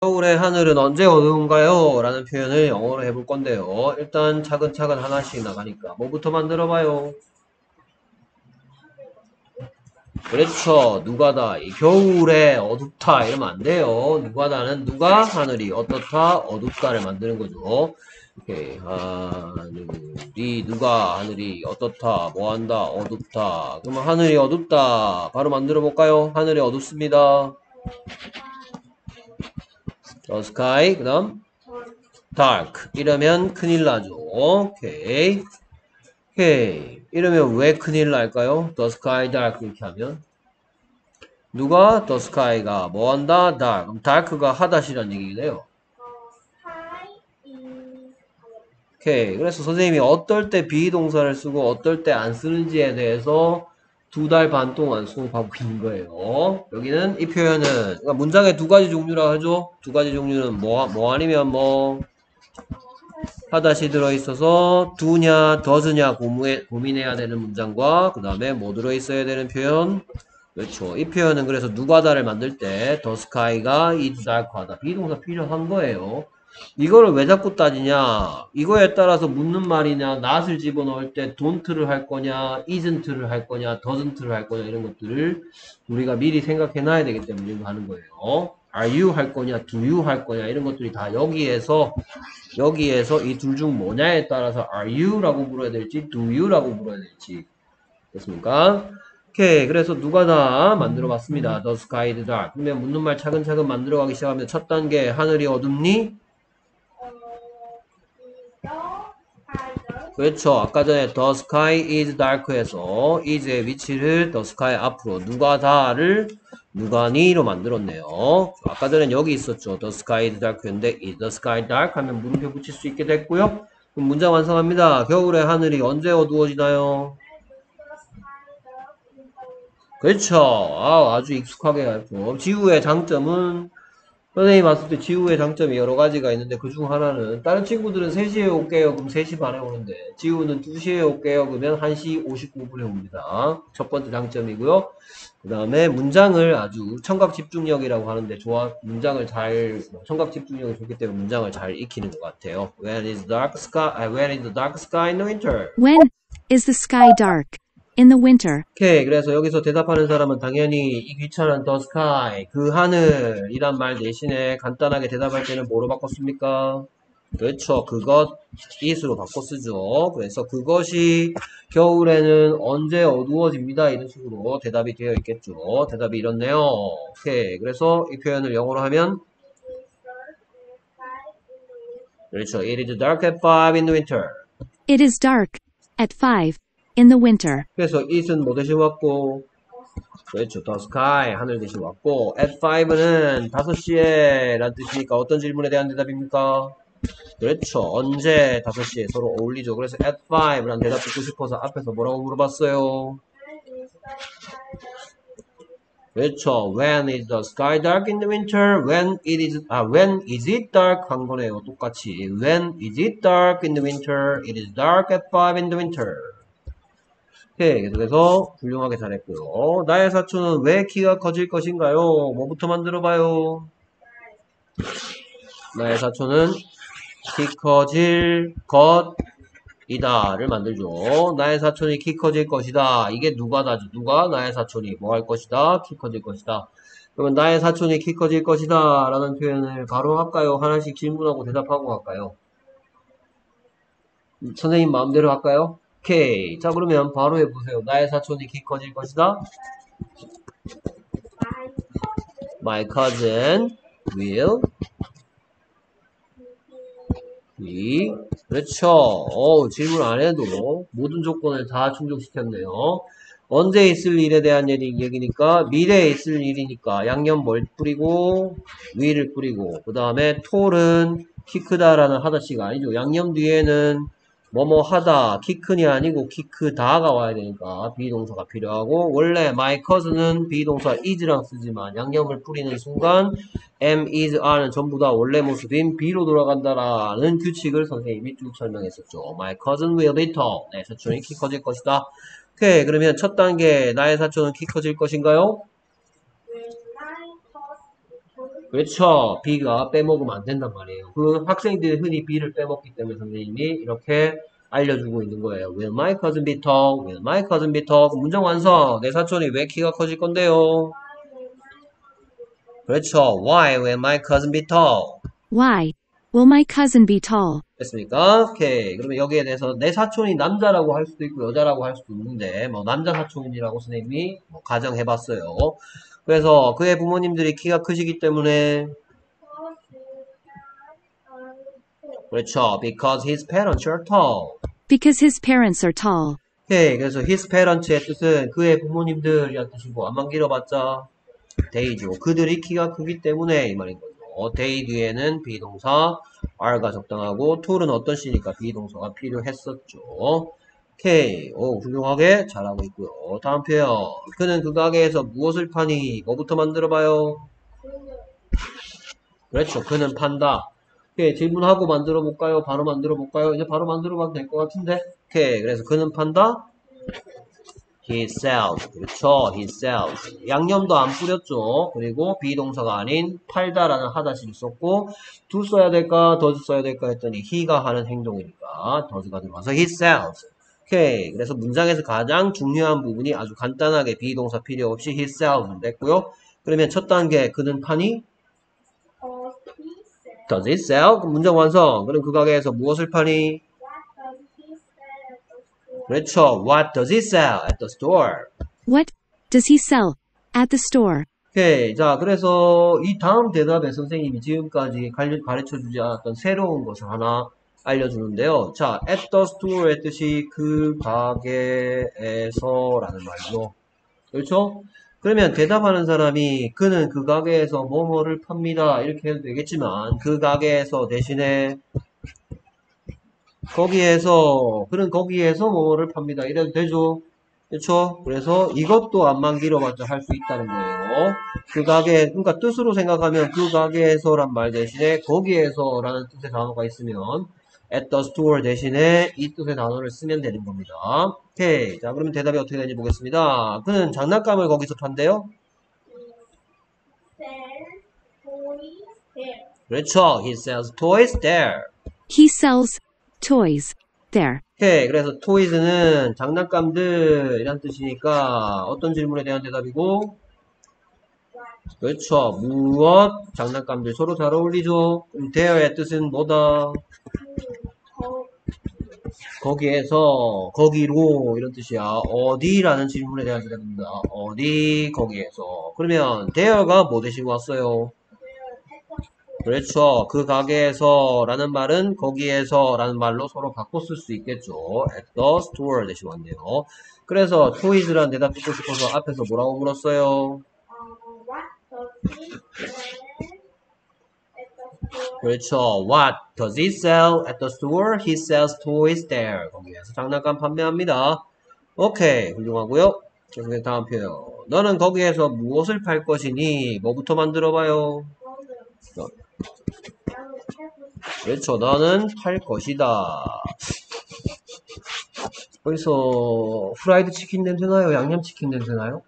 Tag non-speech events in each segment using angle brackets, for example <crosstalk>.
겨울의 하늘은 언제 어두운가요? 라는 표현을 영어로 해볼 건데요. 일단 차근차근 하나씩 나가니까 뭐부터 만들어봐요? 그렇죠. 누가다. 이 겨울에 어둡다. 이러면 안 돼요. 누가다는 누가 하늘이 어떻다 어둡다를 만드는 거죠. 오케이. 하늘이 누가 하늘이 어떻다 뭐한다 어둡다. 그러면 하늘이 어둡다. 바로 만들어 볼까요? 하늘이 어둡습니다. The sky. 그 다음 dark. 이러면 큰일 나죠. 오케이. 오케이. 이러면 왜 큰일 날까요? The sky dark 이렇게 하면 누가 the sky가 뭐 한다? dark. 그럼 dark가 하다시란 얘기네요. 오케이. 그래서 선생님이 어떨 때 비동사를 쓰고 어떨 때 안 쓰는지에 대해서 두 달 반 동안 수업하고 있는 거예요. 여기는 이 표현은 그러니까 문장의 두 가지 종류라 하죠. 두 가지 종류는 뭐, 뭐 아니면 뭐 하다시 들어있어서 두냐 더즈냐 고무해, 고민해야 되는 문장과 그 다음에 뭐 들어있어야 되는 표현 그렇죠. 이 표현은 그래서 누가다를 만들 때 is dark하다 비동사 필요한 거예요. 이거를 왜 자꾸 따지냐? 이거에 따라서 묻는 말이냐? not을 집어넣을 때 don't를 할 거냐? isn't를 할 거냐? doesn't를 할 거냐? 이런 것들을 우리가 미리 생각해 놔야 되기 때문에 이거 하는 거예요. Are you 할 거냐? do you 할 거냐? 이런 것들이 다 여기에서 여기에서 이 둘 중 뭐냐에 따라서 are you 라고 물어야 될지 do you 라고 물어야 될지. 됐습니까? 오케이. 그래서 누가 다 만들어 봤습니다. the sky is dark 그러면 묻는 말 차근차근 만들어 가기 시작하면 첫 단계 하늘이 어둡니? 그렇죠. 아까 전에 the sky is dark에서 is의 위치를 the sky 앞으로 누가 다를 누가니로 만들었네요. 아까 전에 여기 있었죠. the sky is dark였는데 is the sky dark 하면 물음표 붙일 수 있게 됐고요. 그럼 문장 완성합니다. 겨울에 하늘이 언제 어두워지나요? 그렇죠. 아, 아주 익숙하게 알고. 지우의 장점은 선생님이 봤을 때 지우의 장점이 여러 가지가 있는데 그 중 하나는 다른 친구들은 3시에 올게요 그럼 3시 반에 오는데 지우는 2시에 올게요 그러면 1시 59분에 옵니다. 첫 번째 장점이고요. 그 다음에 문장을 아주 청각 집중력이라고 하는데 좋아 문장을 잘 청각 집중력이 좋기 때문에 문장을 잘 익히는 것 같아요. When is dark sky? 아, When is the dark sky in the winter? When is the sky dark? In the winter. 오케이. 그래서 여기서 대답하는 사람은 당연히 이 귀찮은 the sky, 그 하늘이란 말 대신에 간단하게 대답할 때는 뭐로 바꿨습니까? 그렇죠. 그것, it으로 바꿔 쓰죠. 그래서 그것이 겨울에는 언제 어두워집니다. 이런 식으로 대답이 되어 있겠죠. 대답이 이렇네요. 오케이. 그래서 이 표현을 영어로 하면 그렇죠. It is dark at 5 in the winter. It is dark at 5 in the winter. 그래서 it은 뭐 대신 왔고 그렇죠. the sky 하늘 대신 왔고 at 5는 5시에 라는 뜻이니까 어떤 질문에 대한 대답입니까? 그렇죠. 언제 5시에 서로 어울리죠. 그래서 at 5라는 대답 듣고 싶어서 앞에서 뭐라고 물어봤어요? 그렇죠. When is the sky dark in the winter? When it is 아 when is it dark 한 거네요. 똑같이 When is it dark in the winter? It is dark at 5 in the winter. 오케이. 그래서 훌륭하게 잘했고요. 나의 사촌은 왜 키가 커질 것인가요? 뭐부터 만들어봐요? 나의 사촌은 키 커질 것이다를 만들죠. 나의 사촌이 키 커질 것이다. 이게 누가다지? 누가 나의 사촌이 뭐 할 것이다? 키 커질 것이다. 그러면 나의 사촌이 키 커질 것이다 라는 표현을 바로 할까요? 하나씩 질문하고 대답하고 할까요? 선생님 마음대로 할까요? 오케이. 자, 그러면 바로 해보세요. 나의 사촌이 키 커질 것이다. My cousin will be. 그렇죠. 어, 질문 안 해도 모든 조건을 다 충족시켰네요. 언제 있을 일에 대한 얘기, 얘기니까 미래에 있을 일이니까 양념 뭘 뿌리고 위를 뿌리고 그 다음에 톨은 키 크다라는 하다시가 아니죠. 양념 뒤에는 뭐뭐 하다 키 큰이 아니고 키 크다가 와야 되니까 be동사가 필요하고 원래 my cousin은 be동사 is랑 쓰지만 양념을 뿌리는 순간 am, is, are는 전부 다 원래 모습인 be로 돌아간다라는 규칙을 선생님이 쭉 설명했었죠. my cousin will be tall. 내 사촌이 키 커질 것이다. 오케이 그러면 첫 단계 나의 사촌은 키 커질 것인가요? 그렇죠. be가 빼먹으면 안 된단 말이에요. 그 학생들이 흔히 be를 빼먹기 때문에 선생님이 이렇게 알려주고 있는 거예요. Will my cousin be tall? Will my cousin be tall? 문장 완성. 내 사촌이 왜 키가 커질 건데요? 그렇죠. Why will my cousin be tall? Why will my cousin be tall? 됐습니까? 오케이. 그러면 여기에 대해서 내 사촌이 남자라고 할 수도 있고 여자라고 할 수도 있는데 뭐 남자 사촌이라고 선생님이 뭐 가정해봤어요. 그래서 그의 부모님들이 키가 크시기 때문에 그렇죠. Because his parents are tall. Because his parents are tall. 오케이. 그래서 his parents의 뜻은 그의 부모님들이란 뜻이고 안만 길어봤자 they죠. 그들이 키가 크기 때문에 이 말인 거죠. they 뒤에는 비동사 are가 적당하고 to는 어떤 시니까 비동사가 필요했었죠. 오케이. 오, 훌륭하게 잘하고 있고요. 다음 표현. 그는 그 가게에서 무엇을 파니? 뭐부터 만들어봐요? 그렇죠. 그는 판다. 오케이. 질문하고 만들어 볼까요? 바로 만들어 볼까요? 이제 바로 만들어 봐도 될 것 같은데. 오케이. 그래서 그는 판다. He sells. 그렇죠. He sells. 양념도 안 뿌렸죠. 그리고 비동사가 아닌 팔다라는 하다시를 썼고 do 써야 될까? does 써야 될까 했더니 he가 하는 행동이니까 does가 들어가서 he sells. 오케이. 그래서 문장에서 가장 중요한 부분이 아주 간단하게 비동사 필요 없이 sells 됐고요. 그러면 첫 단계 그는 파니? Does he sell? 그럼 문장 완성. 그럼 그 가게에서 무엇을 파니? 그렇죠. What does he sell at the store? What does he sell at the store? 오케이. 자, 그래서 이 다음 대답에 선생님이 지금까지 가르쳐 주지 않았던 새로운 것을 하나 알려주는데요. 자, at the store의 뜻이 그 가게에서 라는 말이죠. 그렇죠? 그러면 대답하는 사람이 그는 그 가게에서 뭐뭐를 팝니다. 이렇게 해도 되겠지만 그 가게에서 대신에 거기에서 그는 거기에서 뭐뭐를 팝니다. 이래도 되죠. 그렇죠? 그래서 이것도 안만 길어봤자 할 수 있다는 거예요. 그 가게, 그러니까 뜻으로 생각하면 그 가게에서란 말 대신에 거기에서라는 뜻의 단어가 있으면 at the store 대신에 이 뜻의 단어를 쓰면 되는 겁니다. 오케이. 자, 그러면 대답이 어떻게 되는지 보겠습니다. 그는 장난감을 거기서 판대요? 그렇죠. He sells toys there. He sells toys there. 오케이. 그래서 toys는 장난감들이란 뜻이니까 어떤 질문에 대한 대답이고 그렇죠. 무엇 장난감들 서로 잘 어울리죠. 그럼 there의 뜻은 뭐다? 거기에서 거기로 이런 뜻이야. 어디라는 질문에 대한 대답입니다. 어디 거기에서. 그러면 there가 뭐 대신 왔어요? 그렇죠. 그 가게에서 라는 말은 거기에서 라는 말로 서로 바꿔 쓸 수 있겠죠. at the store 대신 왔네요. 그래서 toys라는 대답 듣고 싶어서 앞에서 뭐라고 물었어요? 그렇죠. What does he sell at the store? He sells toys there. 거기에서 장난감 판매합니다. 오케이. 훌륭하고요. 계속해서 다음 표현. 너는 거기에서 무엇을 팔 것이니? 뭐부터 만들어봐요? 그렇죠. 너는 팔 것이다. 여기서 후라이드 치킨 냄새 나요? 양념 치킨 냄새 나요?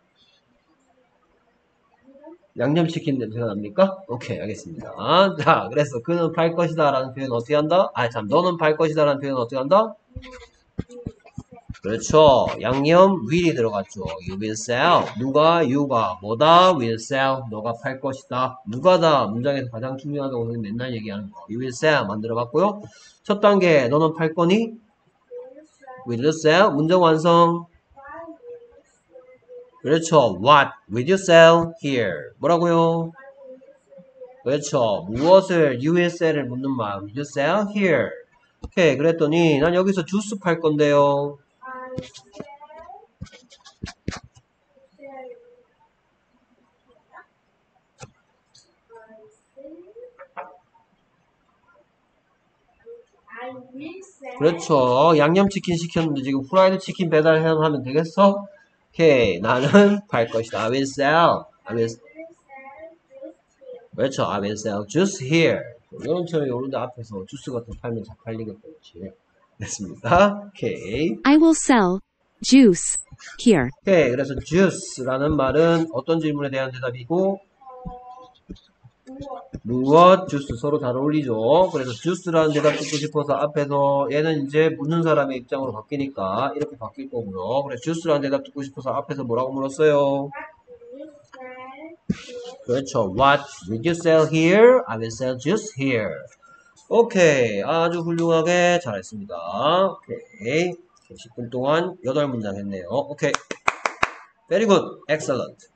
양념치킨 냄새가 납니까? 오케이, 알겠습니다. 자, 그래서 그는 팔 것이다 라는 표현 어떻게 한다? 아, 참, 너는 팔 것이다 라는 표현 어떻게 한다? 그렇죠. 양념 will이 들어갔죠. You will sell. 누가, you가, 뭐다? will sell. 너가 팔 것이다. 누가다. 문장에서 가장 중요하다고 저는 맨날 얘기하는 거. You will sell. 만들어 봤고요. 첫 단계, 너는 팔 거니? will you sell. 문장 완성. 그렇죠. What will you sell here? 뭐라고요? 그렇죠. 무엇을 you will sell을 묻는 말. Will you sell here? 오케이. 그랬더니 난 여기서 주스 팔 건데요. 그렇죠. 양념치킨 시켰는데 지금 후라이드 치킨 배달하면 되겠어? 오케이. 나는 <laughs> 팔 것이다. I will sell. I will 그렇죠. I will sell juice here. 여름철에 오는데 앞에서 주스 같은 거 팔면 잘 팔리겠지. 됐습니다. 오케이. I will sell juice here. 오케이. 그래서 juice라는 말은 어떤 질문에 대한 대답이고 무엇? 주스 서로 잘 어울리죠. 그래서 주스라는 대답 듣고 싶어서 앞에서 얘는 이제 묻는 사람의 입장으로 바뀌니까 이렇게 바뀔 거고요. 그래서 주스라는 대답 듣고 싶어서 앞에서 뭐라고 물었어요? 그렇죠. What will you sell here? I will sell juice here. 오케이. 아주 훌륭하게 잘했습니다. 오케이. 10분 동안 8문장 했네요. 오케이. Very good. Excellent.